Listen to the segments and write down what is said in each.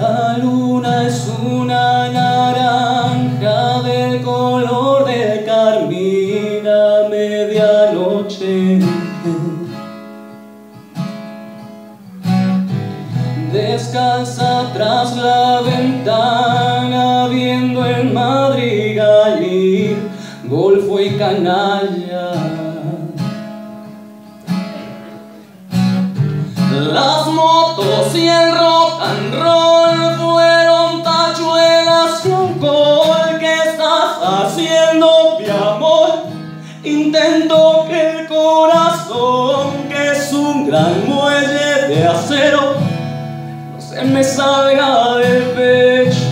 La luna es una naranja del color de carmín a medianoche. Descalza tras la ventana viendo el madrigal golfo y canalla. Motos y el rock and roll fueron tachuelas y alcohol. ¿Qué estás haciendo, mi amor? Intento que el corazón, que es un gran muelle de acero, no se me salga del pecho.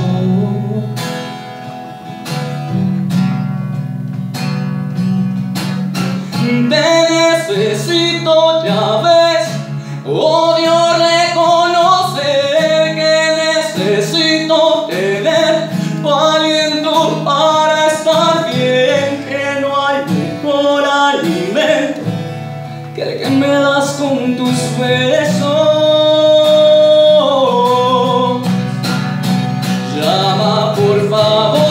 Te necesito, ya ves, odio que que me das con tus besos. Llama por favor.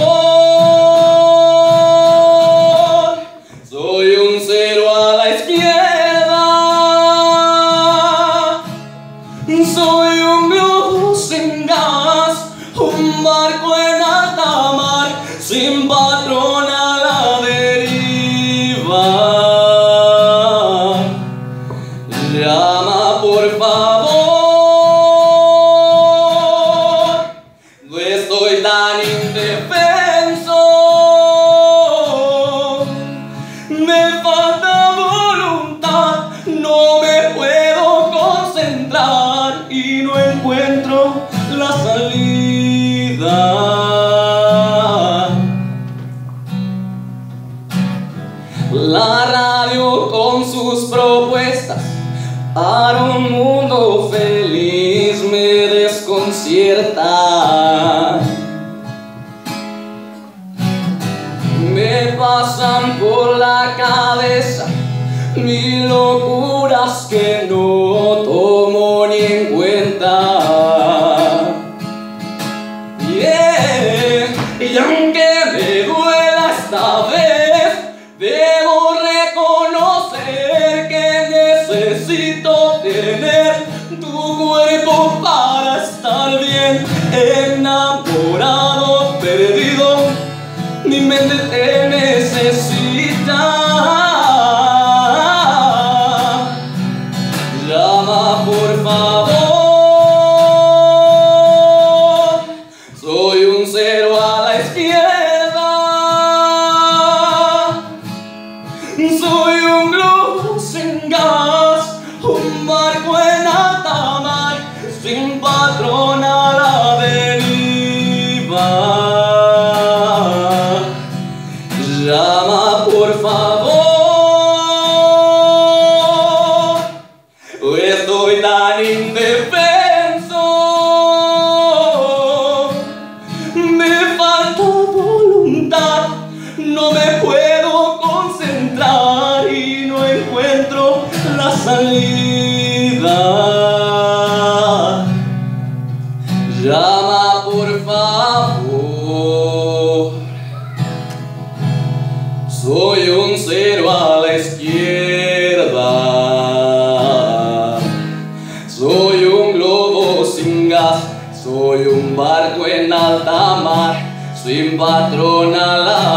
Falta voluntad, no me puedo concentrar y no encuentro la salida. La radio con sus propuestas para un mundo feliz me desconcierta. Me pasan por la cabeza mil locuras que no tomo ni en cuenta. Yeah. Y aunque me duela esta vez, debo reconocer que necesito tener tu cuerpo para estar bien enamorado, la izquierda. Soy un globo sin gas, un barco en alta sin patrón a la deriva. Llama por favor. Salida. Llama por favor. Soy un cero a la izquierda. Soy un globo sin gas. Soy un barco en alta mar. Sin patrón a la